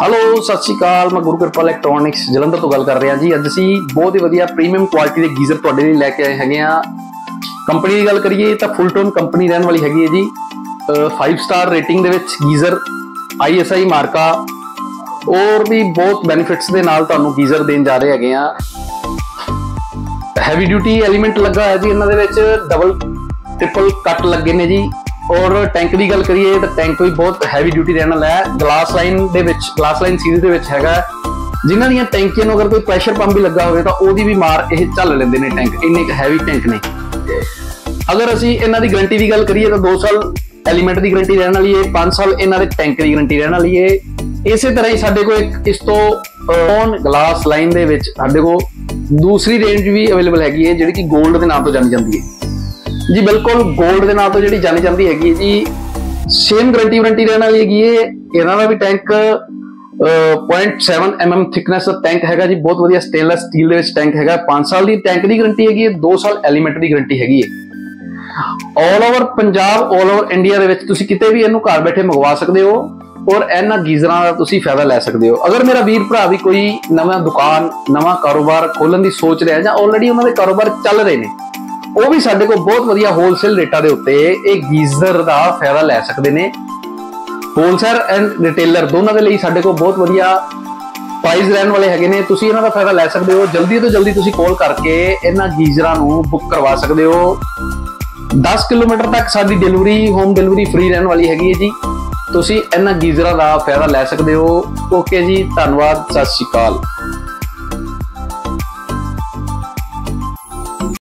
Hello ਸਤਿ ਸ਼੍ਰੀ ਅਕਾਲ। ਮੈਂ ਗੁਰੂ ਕਿਰਪਾ ਇਲੈਕਟ੍ਰੋਨਿਕਸ ਜਲੰਧਰ ਤੋਂ ਗੱਲ ਕਰ ਰਿਹਾ ਜੀ। ਅੱਜ ਅਸੀਂ ਬਹੁਤ ਹੀ ਵਧੀਆ ਪ੍ਰੀਮੀਅਮ ਕੁਆਲਿਟੀ ਦੇ ਗੀਜ਼ਰ ਤੁਹਾਡੇ ਲਈ ਲੈ ਕੇ ਆਏ ਹੈਗੇ ਆ ਕੰਪਨੀ ਦੀ ਗੱਲ ਕਰੀਏ ਤਾਂ ਫੁੱਲਟੋਨ ਕੰਪਨੀ ਰਹਿਣ ਵਾਲੀ ਹੈਗੀ ਹੈ ਜੀ। 5 ਸਟਾਰ ਰੇਟਿੰਗ ਦੇ ਵਿੱਚ ਗੀਜ਼ਰ ISI ਮਾਰਕਾ। ਔਰ ਵੀ ਬਹੁਤ ਬੈਨੀਫਿਟਸ ਦੇ ਨਾਲ ਤੁਹਾਨੂੰ ਗੀਜ਼ਰ ਦੇਣ ਜਾ ਰਹੇ ਹੈਗੇ ਆ ਹੈਵੀ ਡਿਊਟੀ ਐਲੀਮੈਂਟ ਲੱਗਾ ਹੋਇਆ ਜੀ ਇਹਨਾਂ ਦੇ ਵਿੱਚ। ਡਬਲ ਟ੍ਰਿਪਲ ਕੱਟ ਲੱਗੇ ਨੇ ਜੀ। ਔਰ ਟੈਂਕ ਦੀ ਗੱਲ ਕਰੀਏ ਤਾਂ ਟੈਂਕ ਵੀ ਬਹੁਤ ਹੈਵੀ ਡਿਊਟੀ ਰਹਿਣ ਵਾਲਾ ਹੈ। ਗਲਾਸ ਲਾਈਨ ਦੇ ਵਿੱਚ ਗਲਾਸ ਲਾਈਨ ਸੀਰੀਜ਼ ਦੇ ਵਿੱਚ ਹੈਗਾ। ਜਿਨ੍ਹਾਂ ਦੀਆਂ ਟੈਂਕੀਆਂ ਨੂੰ ਅਗਰ ਕੋਈ ਪ੍ਰੈਸ਼ਰ ਪੰਪ ਵੀ ਲੱਗਾ ਹੋਵੇ ਤਾਂ ਉਹਦੀ ਵੀ ਮਾਰ ਇਹ ਝੱਲ ਲੈਂਦੇ ਨੇ ਟੈਂਕ ਇੰਨੇ ਕੁ ਹੈਵੀ ਟੈਂਕ ਨੇ। ਅਗਰ ਅਸੀਂ ਇਹਨਾਂ ਦੀ ਗਾਰੰਟੀ ਦੀ ਗੱਲ ਕਰੀਏ ਤਾਂ 2 ਸਾਲ ਐਲੀਮੈਂਟ ਦੀ ਗਾਰੰਟੀ ਰਹਿਣ ਵਾਲੀ ਹੈ 5 ਸਾਲ ਇਹਨਾਂ ਦੇ ਟੈਂਕ ਦੀ ਗਾਰੰਟੀ ਰਹਿਣ ਵਾਲੀ ਹੈ। ਇਸੇ ਤਰ੍ਹਾਂ ਹੀ ਸਾਡੇ ਕੋਲ ਇੱਕ ਇਸ ਤੋਂ ਔਨ ਗਲਾਸ ਲਾਈਨ ਦੇ ਵਿੱਚ ਸਾਡੇ ਕੋਲ ਦੂਸਰੀ ਰੇਂਜ ਵੀ ਅਵੇਲੇਬਲ ਹੈਗੀ ਹੈ, ਜਿਹੜੀ ਕਿ 골ਡ ਦੇ ਨਾਮ ਤੋਂ ਜਾਣੀ ਜਾਂਦੀ ਹੈ। ਜੀ ਬਿਲਕੁਲ 골ਡ ਦੇ ਨਾਮ ਤੋਂ ਜਿਹੜੀ ਜਾਣੀ ਜਾਂਦੀ ਹੈਗੀ ਹੈ ਜੀ ਸੇਮ ਗਰੰਟੀ ਵਾਰੰਟੀ ਰਹਿਣ ਵਾਲੀ ਹੈਗੀ ਹੈ। ਇਹਨਾਂ ਦਾ ਵੀ ਟੈਂਕ 0.7 mm ਥਿਕਨੈਸ ਦਾ ਟੈਂਕ ਹੈਗਾ ਜੀ। ਬਹੁਤ ਵਧੀਆ ਸਟੇਨਲੈਸ ਸਟੀਲ ਦੇ ਵਿੱਚ ਟੈਂਕ ਹੈਗਾ। 5 ਸਾਲ ਦੀ ਟੈਂਕ ਦੀ ਗਰੰਟੀ ਹੈਗੀ ਹੈ 2 ਸਾਲ ਐਲੀਮੈਂਟ ਦੀ ਗਰੰਟੀ ਹੈਗੀ ਹੈ। All over Punjab all over India ਦੇ ਵਿੱਚ ਤੁਸੀਂ ਕਿਤੇ ਵੀ ਇਹਨੂੰ ਘਰ ਬੈਠੇ ਮੰਗਵਾ ਸਕਦੇ ਹੋ ਔਰ ਇਹਨਾਂ ਗੀਜ਼ਰਾਂ ਦਾ ਤੁਸੀਂ ਫਾਇਦਾ ਲੈ ਸਕਦੇ ਹੋ। ਅਗਰ ਮੇਰਾ ਵੀਰ ਭਰਾ ਵੀ ਕੋਈ ਨਵਾਂ ਦੁਕਾਨ, ਨਵਾਂ ਕਾਰੋਬਾਰ ਖੋਲਣ ਦੀ ਸੋਚ ਰਿਹਾ ਜਾਂ ਆਲਰੇਡੀ ਉਹਨਾਂ ਦੇ ਕਾਰੋਬਾਰ ਚੱਲ ਰਹੇ ਨੇ ਉਹ ਵੀ ਸਾਡੇ ਕੋਲ ਬਹੁਤ ਵਧੀਆ ਹੋਲਸੇਲ ਰੇਟਾਂ ਦੇ ਉੱਤੇ ਇਹ ਗੀਜ਼ਰ ਦਾ ਫਾਇਦਾ ਲੈ ਸਕਦੇ ਨੇ। ਹੋਲਸੇਲ ਐਂਡ ਰਿਟੇਲਰ ਦੋਨਾਂ ਦੇ ਲਈ ਸਾਡੇ ਕੋਲ ਬਹੁਤ ਵਧੀਆ ਪ੍ਰਾਈਸ ਰਹਿਣ ਵਾਲੇ ਹੈਗੇ ਨੇ। ਤੁਸੀਂ ਇਹਨਾਂ ਦਾ ਫਾਇਦਾ ਲੈ ਸਕਦੇ ਹੋ। ਜਲਦੀ ਤੋਂ ਜਲਦੀ ਤੁਸੀਂ ਕਾਲ ਕਰਕੇ ਇਹਨਾਂ ਗੀਜ਼ਰਾਂ ਨੂੰ ਬੁੱਕ ਕਰਵਾ ਸਕਦੇ ਹੋ। 10 ਕਿਲੋਮੀਟਰ ਤੱਕ ਸਾਡੀ ਡਿਲੀਵਰੀ ਹੋਮ ਡਿਲੀਵਰੀ ਫ੍ਰੀ ਰਹਿਣ ਵਾਲੀ ਹੈਗੀ ਹੈ ਜੀ। ਤੁਸੀਂ ਇਹਨਾਂ ਗੀਜ਼ਰਾਂ ਦਾ ਫਾਇਦਾ ਲੈ ਸਕਦੇ ਹੋ। ਓਕੇ ਜੀ, ਧੰਨਵਾਦ, ਸਤਿ ਸ਼੍ਰੀ ਅਕਾਲ।